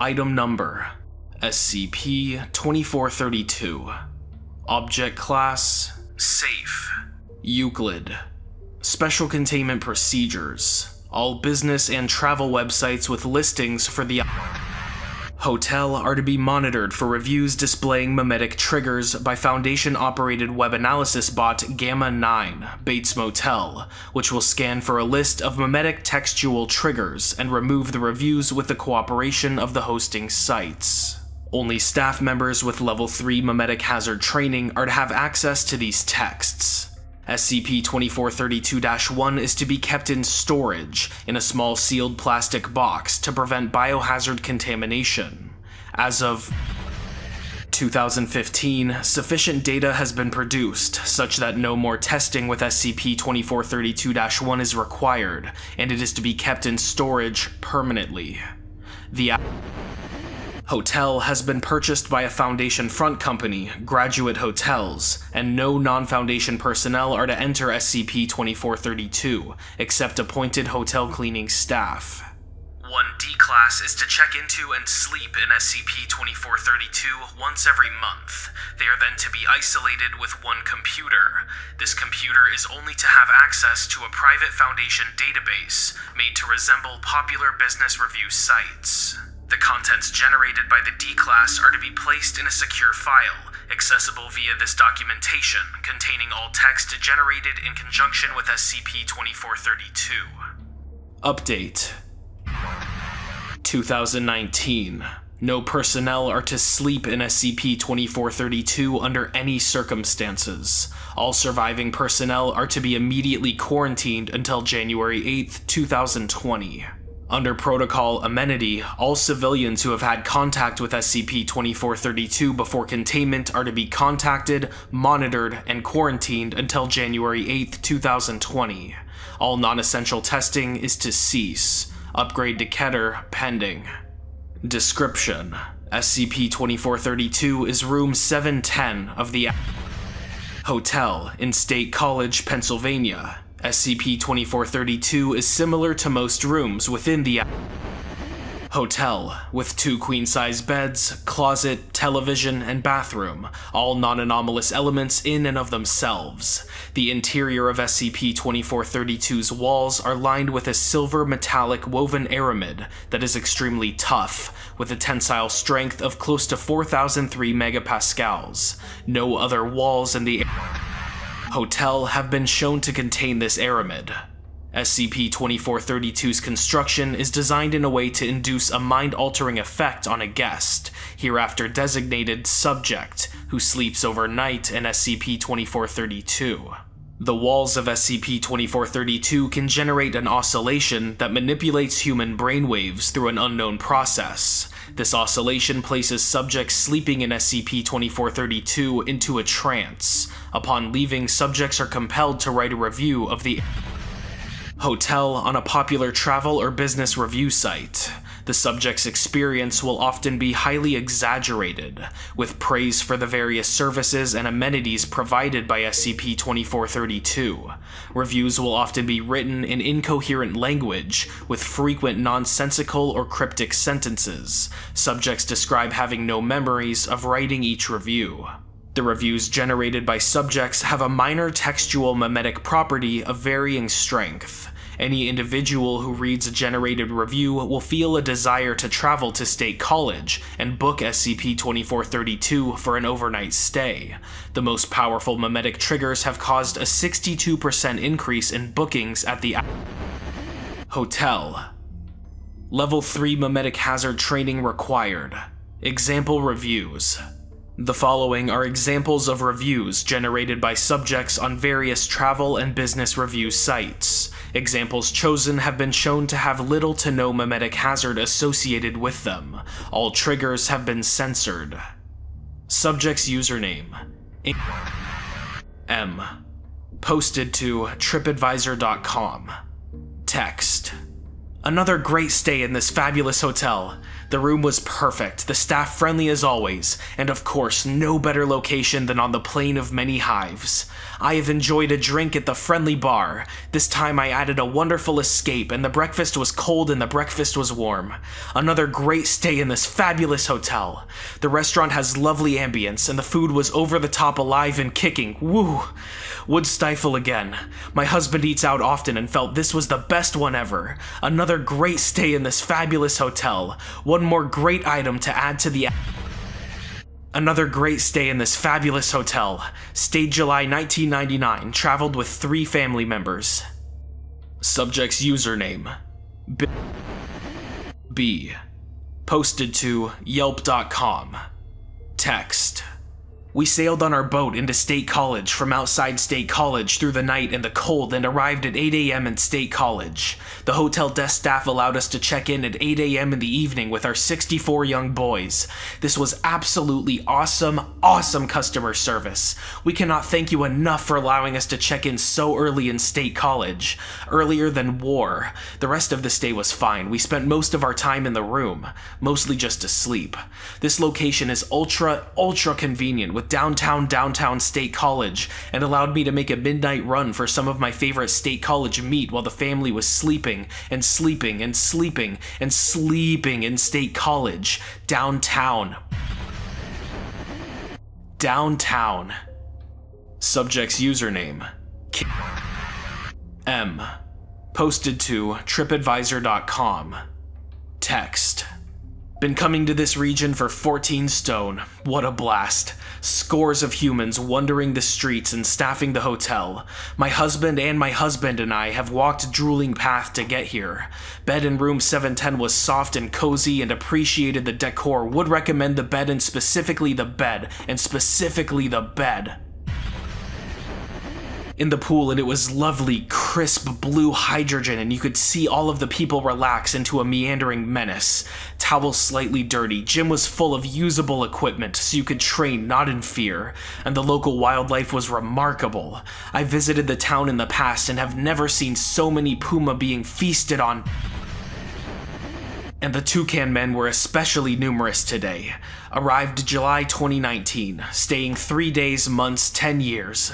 Item Number SCP 2432. Object Class Safe. Euclid. Special Containment Procedures. All business and travel websites with listings for the hotel are to be monitored for reviews displaying memetic triggers by Foundation operated web analysis bot Gamma 9, Bates Motel, which will scan for a list of memetic textual triggers and remove the reviews with the cooperation of the hosting sites. Only staff members with level 3 memetic hazard training are to have access to these texts. SCP-2432-1 is to be kept in storage in a small sealed plastic box to prevent biohazard contamination. As of 2015, sufficient data has been produced such that no more testing with SCP-2432-1 is required, and it is to be kept in storage permanently. The hotel has been purchased by a Foundation front company, Graduate Hotels, and no non-Foundation personnel are to enter SCP-2432, except appointed hotel cleaning staff. 1D class is to check into and sleep in SCP-2432 once every month. They are then to be isolated with one computer. This computer is only to have access to a private Foundation database made to resemble popular business review sites. The contents generated by the D class are to be placed in a secure file, accessible via this documentation, containing all text generated in conjunction with SCP-2432. Update 2019. No personnel are to sleep in SCP-2432 under any circumstances. All surviving personnel are to be immediately quarantined until January 8, 2020. Under protocol amenity, all civilians who have had contact with SCP-2432 before containment are to be contacted, monitored, and quarantined until January 8, 2020. All non-essential testing is to cease. Upgrade to Keter pending. Description: SCP-2432 is room 710 of the Hotel in State College, Pennsylvania. SCP-2432 is similar to most rooms within the hotel, with two queen-size beds, closet, television, and bathroom, all non-anomalous elements in and of themselves. The interior of SCP-2432's walls are lined with a silver metallic woven aramid that is extremely tough, with a tensile strength of close to 4003 megapascals. No other walls in the hotel have been shown to contain this aramid. SCP-2432's construction is designed in a way to induce a mind-altering effect on a guest, hereafter designated subject, who sleeps overnight in SCP-2432. The walls of SCP-2432 can generate an oscillation that manipulates human brainwaves through an unknown process. This oscillation places subjects sleeping in SCP-2432 into a trance. Upon leaving, subjects are compelled to write a review of the hotel on a popular travel or business review site. The subject's experience will often be highly exaggerated, with praise for the various services and amenities provided by SCP-2432. Reviews will often be written in incoherent language, with frequent nonsensical or cryptic sentences. Subjects describe having no memories of writing each review. The reviews generated by subjects have a minor textual memetic property of varying strength. Any individual who reads a generated review will feel a desire to travel to State College and book SCP-2432 for an overnight stay. The most powerful memetic triggers have caused a 62% increase in bookings at the hotel. Level 3 memetic hazard training required. Example reviews. The following are examples of reviews generated by subjects on various travel and business review sites. Examples chosen have been shown to have little to no memetic hazard associated with them. All triggers have been censored. Subject's username M. Posted to tripadvisor.com. Text Another great stay in this fabulous hotel. The room was perfect, the staff friendly as always, and of course, no better location than on the plain of many hives. I have enjoyed a drink at the friendly bar. This time I added a wonderful escape, and the breakfast was cold and the breakfast was warm. Another great stay in this fabulous hotel. The restaurant has lovely ambience, and the food was over the top alive and kicking. Woo! Would stifle again. My husband eats out often and felt this was the best one ever. Another great stay in this fabulous hotel. One more great item to add to the Another great stay in this fabulous hotel. Stayed July 1999, traveled with three family members. Subject's username B. B. Posted to Yelp.com. Text we sailed on our boat into State College from outside State College through the night in the cold and arrived at 8 a.m. in State College. The hotel desk staff allowed us to check in at 8 a.m. in the evening with our 64 young boys. This was absolutely awesome, awesome customer service. We cannot thank you enough for allowing us to check in so early in State College. Earlier than war. The rest of the stay was fine. We spent most of our time in the room, mostly just to sleep. This location is ultra, ultra convenient with downtown downtown State College and allowed me to make a midnight run for some of my favorite State College meat while the family was sleeping and sleeping and sleeping and sleeping in State College downtown. Downtown. Subject's username M. Posted to tripadvisor.com. Text. Been coming to this region for 14 stone. What a blast. Scores of humans wandering the streets and staffing the hotel. My husband and my husband and I have walked drooling path to get here. Bed in room 710 was soft and cozy and appreciated the decor. Would recommend the bed and specifically the bed, and specifically the bed in the pool and it was lovely, crisp blue hydrogen and you could see all of the people relax into a meandering menace. Towel slightly dirty, gym was full of usable equipment so you could train not in fear, and the local wildlife was remarkable. I visited the town in the past and have never seen so many puma being feasted on and the Toucan men were especially numerous today. Arrived July 2019, staying 3 days, months, 10 years.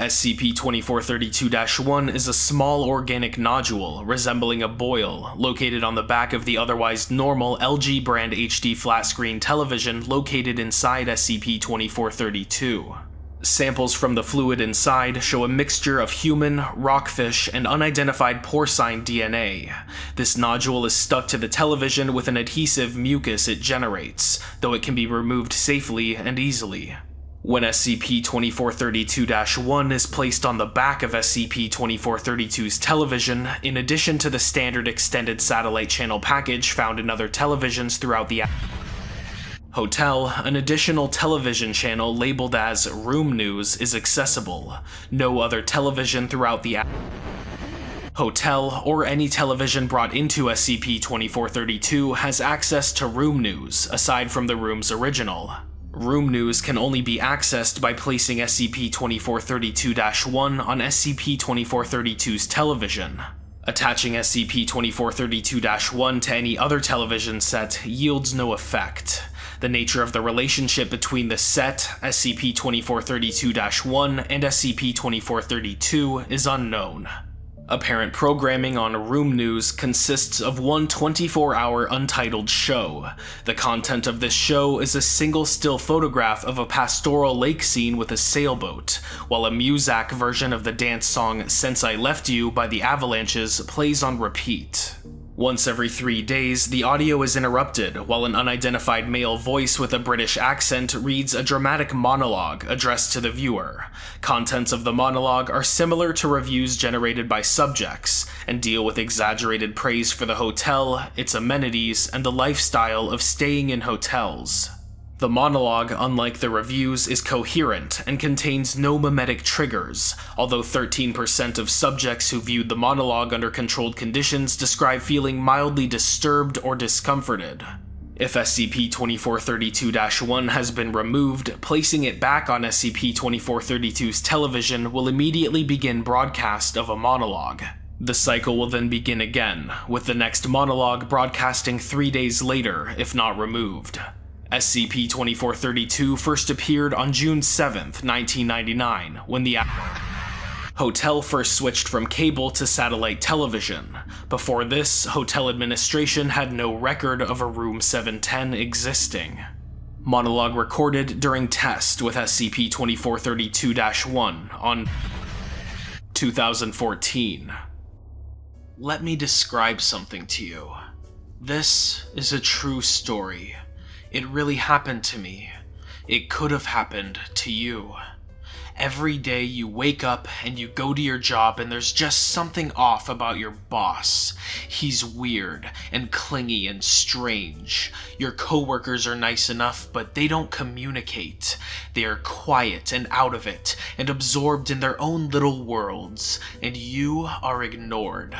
SCP-2432-1 is a small organic nodule resembling a boil located on the back of the otherwise normal LG brand HD flat screen television located inside SCP-2432. Samples from the fluid inside show a mixture of human, rockfish, and unidentified porcine DNA. This nodule is stuck to the television with an adhesive mucus it generates, though it can be removed safely and easily. When SCP-2432-1 is placed on the back of SCP-2432's television, in addition to the standard extended satellite channel package found in other televisions throughout the hotel, an additional television channel labeled as Room News is accessible. No other television throughout the hotel or any television brought into SCP-2432 has access to Room News, aside from the room's original. Room news can only be accessed by placing SCP-2432-1 on SCP-2432's television. Attaching SCP-2432-1 to any other television set yields no effect. The nature of the relationship between the set, SCP-2432-1, and SCP-2432 is unknown. Apparent programming on Room News consists of one 24-hour untitled show. The content of this show is a single still photograph of a pastoral lake scene with a sailboat, while a Muzak version of the dance song Since I Left You by the Avalanches plays on repeat. Once every three days, the audio is interrupted while an unidentified male voice with a British accent reads a dramatic monologue addressed to the viewer. Contents of the monologue are similar to reviews generated by subjects and deal with exaggerated praise for the hotel, its amenities, and the lifestyle of staying in hotels. The monologue, unlike the reviews, is coherent and contains no memetic triggers, although 13% of subjects who viewed the monologue under controlled conditions describe feeling mildly disturbed or discomforted. If SCP-2432-1 has been removed, placing it back on SCP-2432's television will immediately begin broadcast of a monologue. The cycle will then begin again, with the next monologue broadcasting three days later, if not removed. SCP 2432 first appeared on June 7th, 1999, when the hotel first switched from cable to satellite television. Before this, hotel administration had no record of a Room 710 existing. Monologue recorded during test with SCP 2432 1 on 2014. Let me describe something to you. This is a true story. It really happened to me. It could have happened to you. Every day you wake up and you go to your job and there's just something off about your boss. He's weird and clingy and strange. Your coworkers are nice enough, but they don't communicate. They are quiet and out of it and absorbed in their own little worlds, and you are ignored.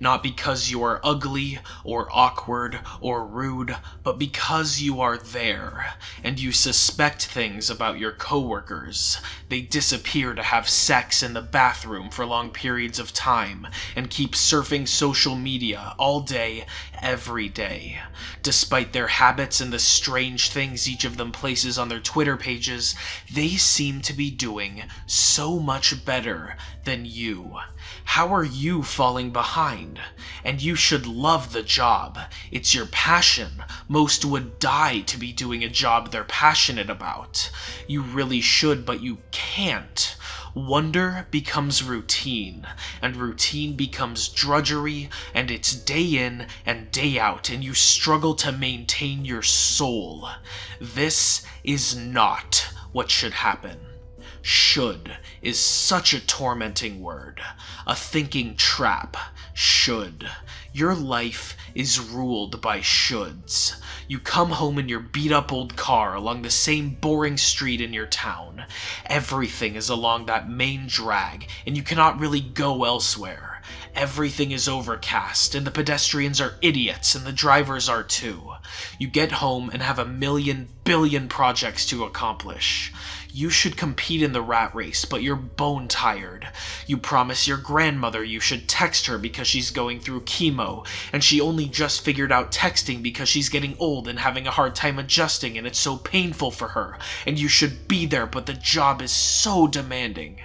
Not because you are ugly or awkward or rude, but because you are there and you suspect things about your coworkers. They disappear to have sex in the bathroom for long periods of time and keep surfing social media all day, every day. Despite their habits and the strange things each of them places on their Twitter pages, they seem to be doing so much better than you. How are you falling behind? And you should love the job. It's your passion. Most would die to be doing a job they're passionate about. You really should, but you can't. Wonder becomes routine, and routine becomes drudgery, and it's day in and day out, and you struggle to maintain your soul. This is not what should happen. Should is such a tormenting word, a thinking trap. Should. Your life is ruled by shoulds. You come home in your beat up old car along the same boring street in your town. Everything is along that main drag, and you cannot really go elsewhere. Everything is overcast, and the pedestrians are idiots, and the drivers are too. You get home and have a million billion projects to accomplish. You should compete in the rat race, but you're bone tired. You promise your grandmother you should text her because she's going through chemo, and she only just figured out texting because she's getting old and having a hard time adjusting, and it's so painful for her. And you should be there, but the job is so demanding.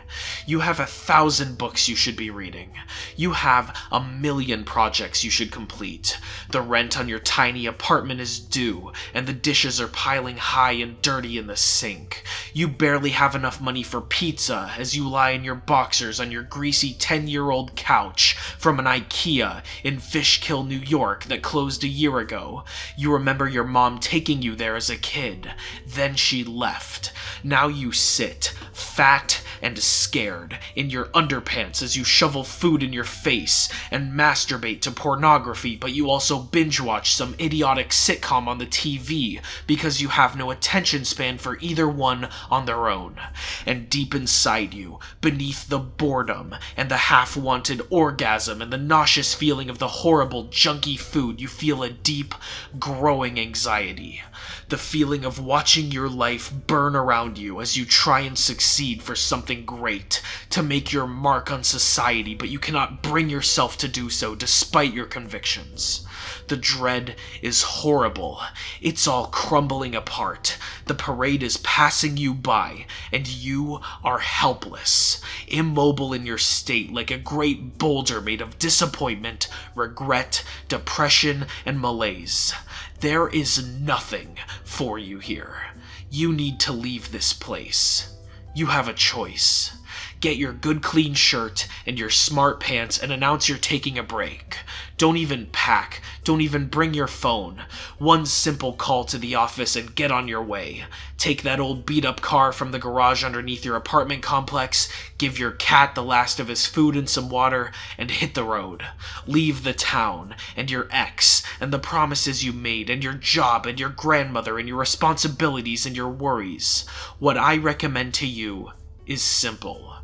You have a thousand books you should be reading. You have a million projects you should complete. The rent on your tiny apartment is due, and the dishes are piling high and dirty in the sink. You barely have enough money for pizza as you lie in your boxers on your greasy 10 year old couch from an IKEA in Fishkill, New York that closed a year ago. You remember your mom taking you there as a kid. Then she left. Now you sit, fat and scared, in your underpants as you shovel food in your face and masturbate to pornography, but you also binge watch some idiotic sitcom on the TV because you have no attention span for either one on their own. And deep inside you, beneath the boredom and the half wanted orgasm and the nauseous feeling of the horrible junky food, you feel a deep, growing anxiety. The feeling of watching your life burn around you as you try and succeed for something great, to make your mark on society, but you cannot bring yourself to do so despite your convictions. The dread is horrible. It's all crumbling apart. The parade is passing you by, and you are helpless, immobile in your state like a great boulder made of disappointment, regret, depression, and malaise. There is nothing for you here. You need to leave this place. You have a choice. Get your good clean shirt and your smart pants and announce you're taking a break. Don't even pack. Don't even bring your phone. One simple call to the office and get on your way. Take that old beat up car from the garage underneath your apartment complex, give your cat the last of his food and some water, and hit the road. Leave the town, and your ex, and the promises you made, and your job, and your grandmother, and your responsibilities, and your worries. What I recommend to you is simple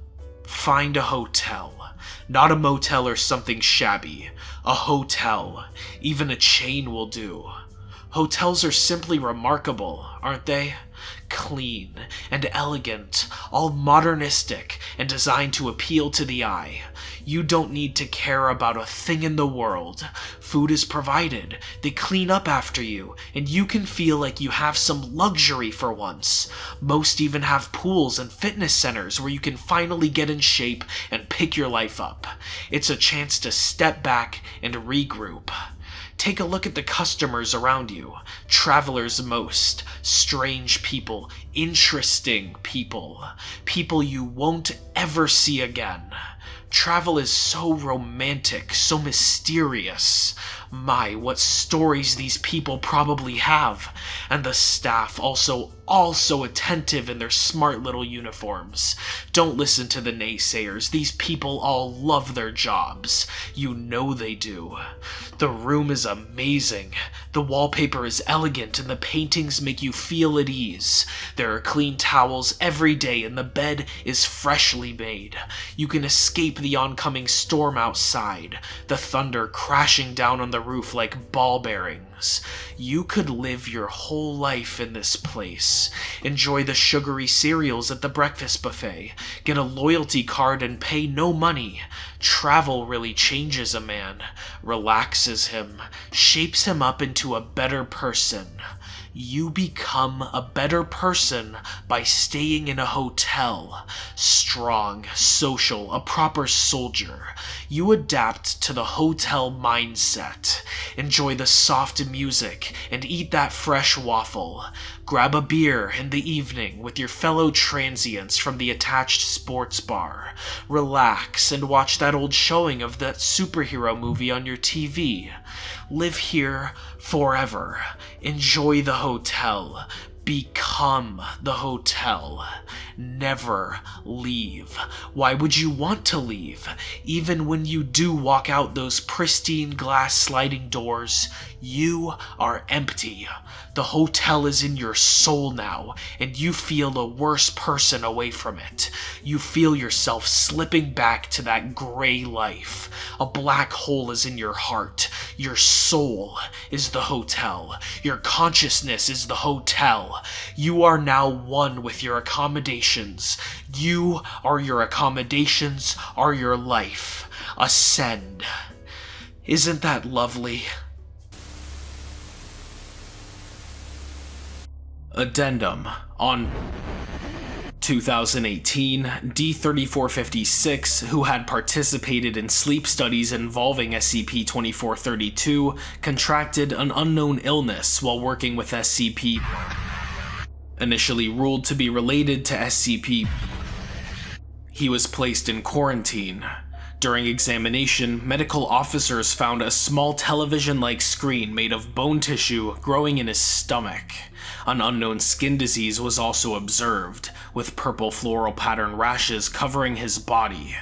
find a hotel. Not a motel or something shabby. A hotel. Even a chain will do. Hotels are simply remarkable, aren't they? Clean and elegant, all modernistic and designed to appeal to the eye. You don't need to care about a thing in the world. Food is provided, they clean up after you, and you can feel like you have some luxury for once. Most even have pools and fitness centers where you can finally get in shape and pick your life up. It's a chance to step back and regroup. Take a look at the customers around you. Travelers most, strange people, interesting people, people you won't ever see again. Travel is so romantic, so mysterious. My, what stories these people probably have. And the staff also all so attentive in their smart little uniforms. Don't listen to the naysayers. These people all love their jobs. You know they do. The room is amazing. The wallpaper is elegant and the paintings make you feel at ease. There are clean towels every day and the bed is freshly made. You can escape the oncoming storm outside, the thunder crashing down on the roof like ball bearings. You could live your whole life in this place. Enjoy the sugary cereals at the breakfast buffet. Get a loyalty card and pay no money. Travel really changes a man, relaxes him, shapes him up into a better person. You become a better person by staying in a hotel. Strong, social, a proper soldier. You adapt to the hotel mindset. Enjoy the soft music and eat that fresh waffle. Grab a beer in the evening with your fellow transients from the attached sports bar. Relax and watch that old showing of that superhero movie on your TV. Live here forever. Enjoy the hotel. Become the hotel. Never leave. Why would you want to leave? Even when you do walk out those pristine glass sliding doors, you are empty. The hotel is in your soul now, and you feel a worse person away from it. You feel yourself slipping back to that gray life. A black hole is in your heart. Your soul is the hotel. Your consciousness is the hotel. You are now one with your accommodations. You are your accommodations, are your life. Ascend. Isn't that lovely? Addendum on 2018, D3456, who had participated in sleep studies involving SCP-2432, contracted an unknown illness while working with SCP. Initially ruled to be related to SCP, he was placed in quarantine. During examination, medical officers found a small television-like screen made of bone tissue growing in his stomach. An unknown skin disease was also observed, with purple floral pattern rashes covering his body.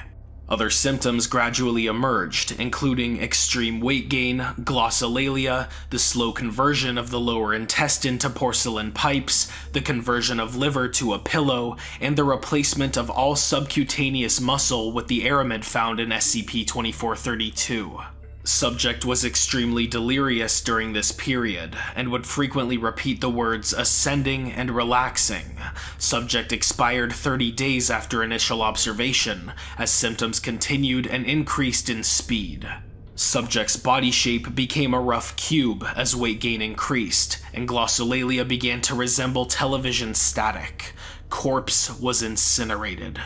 Other symptoms gradually emerged, including extreme weight gain, glossolalia, the slow conversion of the lower intestine to porcelain pipes, the conversion of liver to a pillow, and the replacement of all subcutaneous muscle with the aramid found in SCP-2432. Subject was extremely delirious during this period, and would frequently repeat the words ascending and relaxing. Subject expired 30 days after initial observation, as symptoms continued and increased in speed. Subject's body shape became a rough cube as weight gain increased, and glossolalia began to resemble television static. Corpse was incinerated.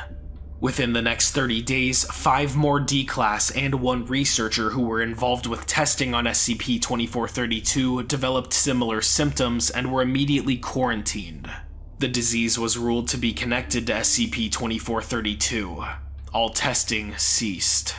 Within the next 30 days, five more D-Class and one researcher who were involved with testing on SCP-2432 developed similar symptoms and were immediately quarantined. The disease was ruled to be connected to SCP-2432. All testing ceased.